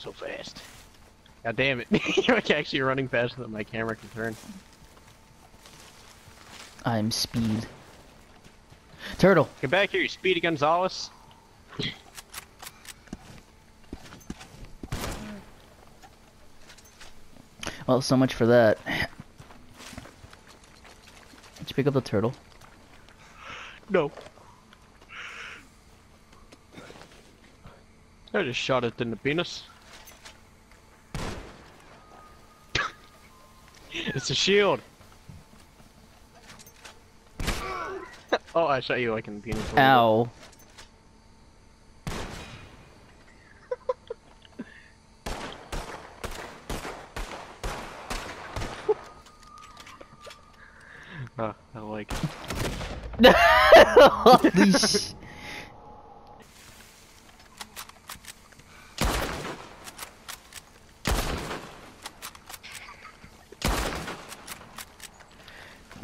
So fast. God damn it. You're like actually running faster than my camera can turn. I'm speed. Turtle. Get back here, you Speedy Gonzales. Well, so much for that. Did you pick up the turtle? No. I just shot it in the penis. It's a shield. oh, I shot you like in the penis. Ow. Oh, I like it. Holy sh-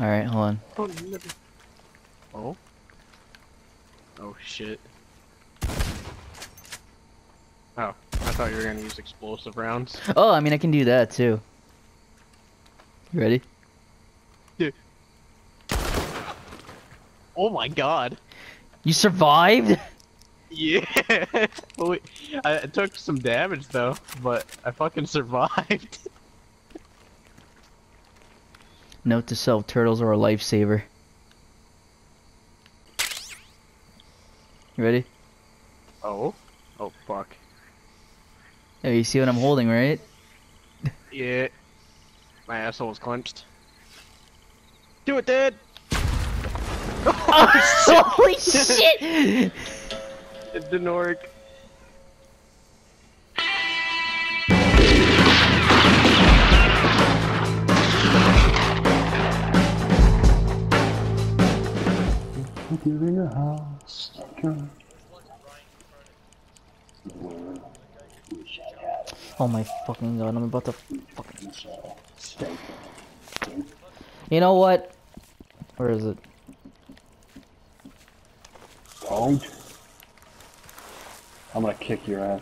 Alright, hold on. Oh, no. oh. Oh shit. Oh, I thought you were gonna use explosive rounds. Oh, I mean, I can do that too. You ready? Oh my god. You survived? Yeah. well, I, I took some damage though, but I fucking survived. Note to self, turtles are a lifesaver. You ready? Oh. Oh fuck. Yeah, you see what I'm holding, right? Yeah. My asshole is clenched. Do it, Dad. Holy shit! It didn't work. Oh my fucking god, I'm about to fucking... You know what? Where is it? Don't. I'm gonna kick your ass.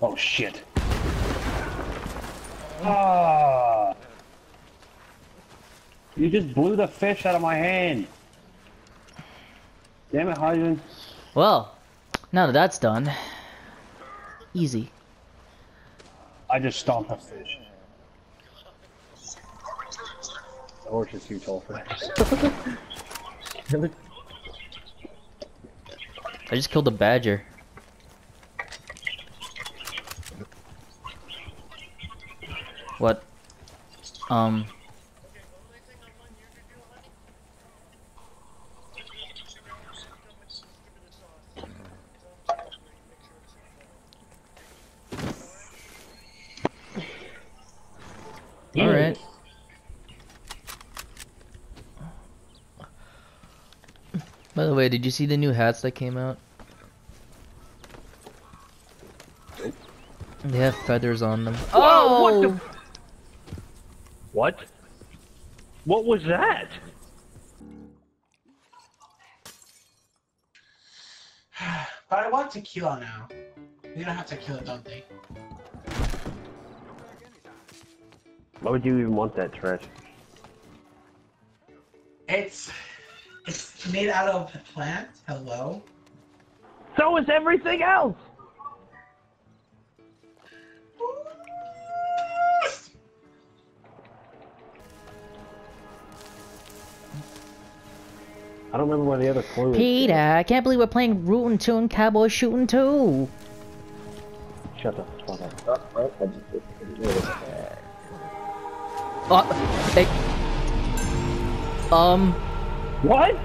Oh shit. Ah! You just blew the fish out of my hand. Damn it, Hyden. Well, now that that's done, easy. I just stomped a fish. The horse is too tall for that. I just killed a badger. What? Um. Alright. By the way, did you see the new hats that came out? They have feathers on them. Whoa, what oh! the- What? What was that? But I want tequila now. They don't have tequila, don't they? Why would you even want that trash? It's it's made out of plant. Hello. So is everything else! I don't remember where the other clue is. Peter, I can't believe we're playing Rootin' Tootin' Cowboy Shooting 2. Shut the fuck up. Uh, hey. Um, What?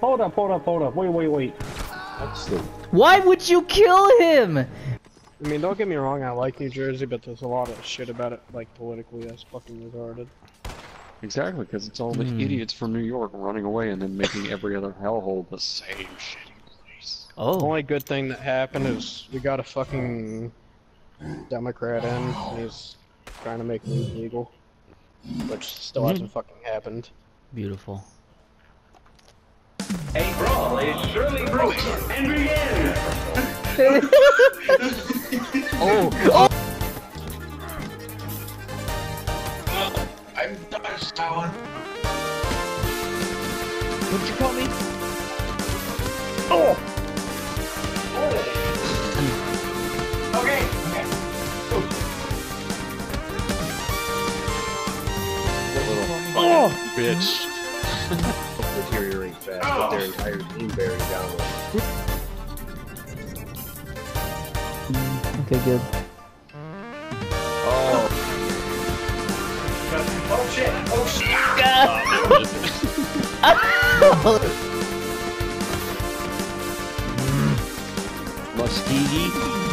Hold up, hold up, hold up. Wait, wait, wait. why would you kill him? I mean, don't get me wrong, I like New Jersey, but there's a lot of shit about it, like politically, that's fucking retarded. Exactly, because it's all the Hmm. idiots from New York running away and then making every other hellhole the same shitty place. The Oh, only good thing that happened is we got a fucking Democrat in, and he's trying to make me legal. Which still Mhm. hasn't fucking happened. beautiful. A brawl is surely brewing and begin. Oh, oh! I'm dodged that one. What'd you call me? Okay. Oh! Bitch. Deteriorate fast Oh. with their entire team bearing down on Okay, good. Oh. Oh shit. Oh shit. Muskegee. Oh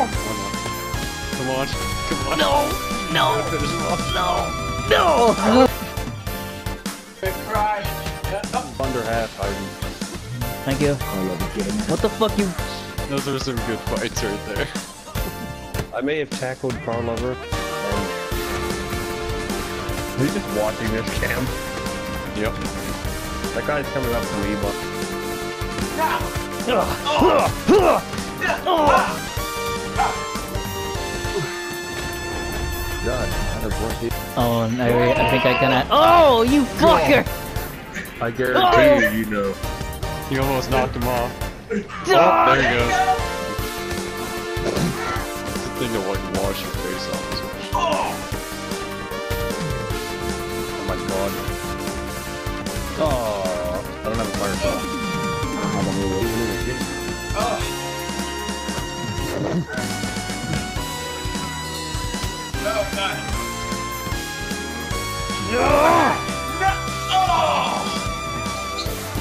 oh. Oh. Come on, come on. No! No! No! No! Oh. Under half, Ivan. Thank you. I love you. What the fuck you? Those are some good fights right there. I may have tackled Car Lover, and... Are you just watching this, Cam? Yep. That guy's coming up from Eva. God, that is worth it. Oh, I, I think I can. Oh, you fucker! I guarantee you, oh. you know. You almost knocked him off. Oh, There he goes. It's the thing to like wash your face off. as well. Oh my god. Oh, I don't have a fireball. I don't have a little even in the kitchen. No, not.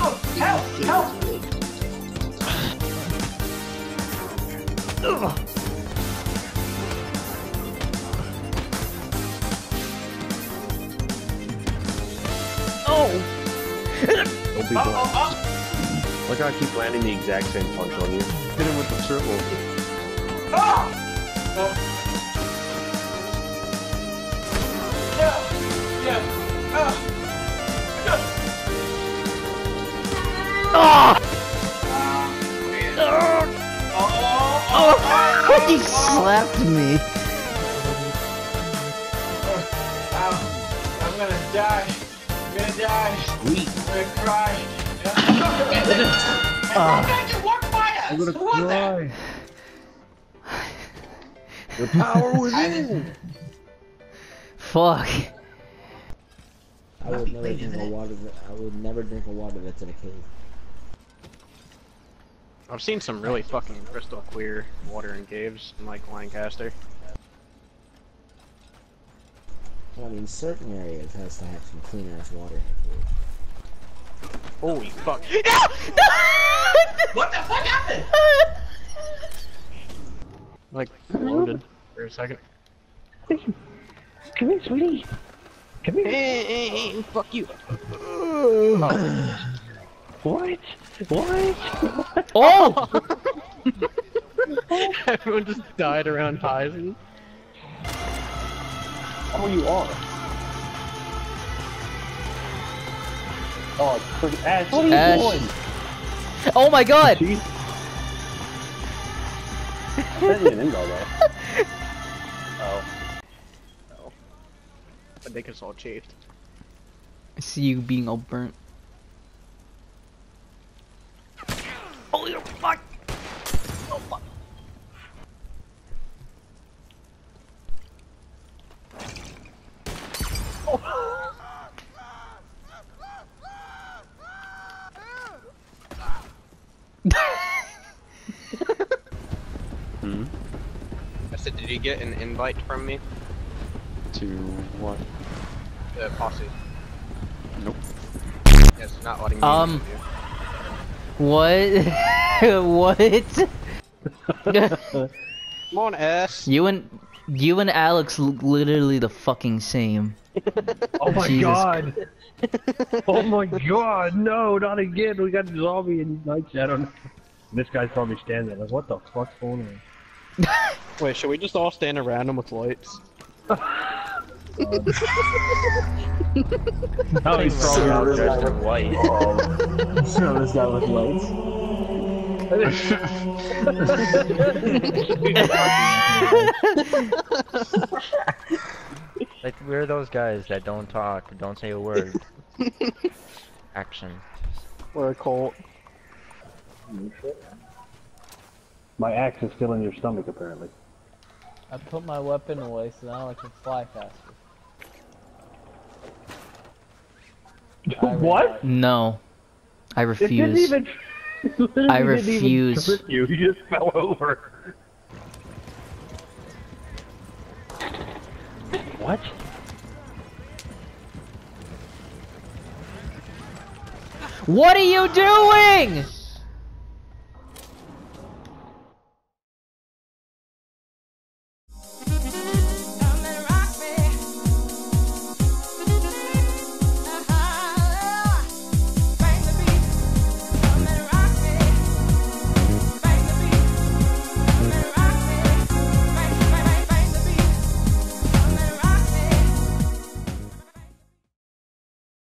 Oh, help! Help! Oh! Don't be Oh, blind. oh, oh! Look how I keep landing the exact same punch on you. Hit him with the triple. He slapped me. I'm gonna die. I'm gonna die. I'm gonna cry. Ah. I can walk by us. I'm gonna Who cry. The power within. Fuck. I would never drink a water. I would never drink a water that's in a cave. I've seen some really fucking crystal clear water in caves in like Lancaster. Well, I mean, certain areas has to have some clean ass water in a cave. Holy fuck. What the fuck happened? Like, loaded for a second. Come here, sweetie. Come here. Hey, hey, hey, fuck you. What? What? Oh! oh! Everyone just died around Tyson. Oh, you are. Oh, it's pretty. Ash, what are you Ash. doing? Oh my god! Jeez. That didn't go though. Oh. I think it's all chafed. I see you being all burnt. Oh, you fuck! Oh, fuck. Hmm? I said, did you get an invite from me? To what? The posse. Nope. Yes, not letting me Um. What? what? Come on, S. you and you and Alex look literally the fucking same. Oh my Jesus god. oh my god, no, not again. We got zombie and night shadow. And this guy's probably standing there like, what the fuck's going on? Wait, should we just all stand around him with lights? No, he's probably all dressed in white. Show this guy with lights. Like we're those guys that don't talk, don't say a word. Action. We're a cult. My axe is still in your stomach, apparently. I put my weapon away so now I can fly faster. What? No. I It didn't refuse. even. I refuse. trip you. You just fell over. What? What are you doing?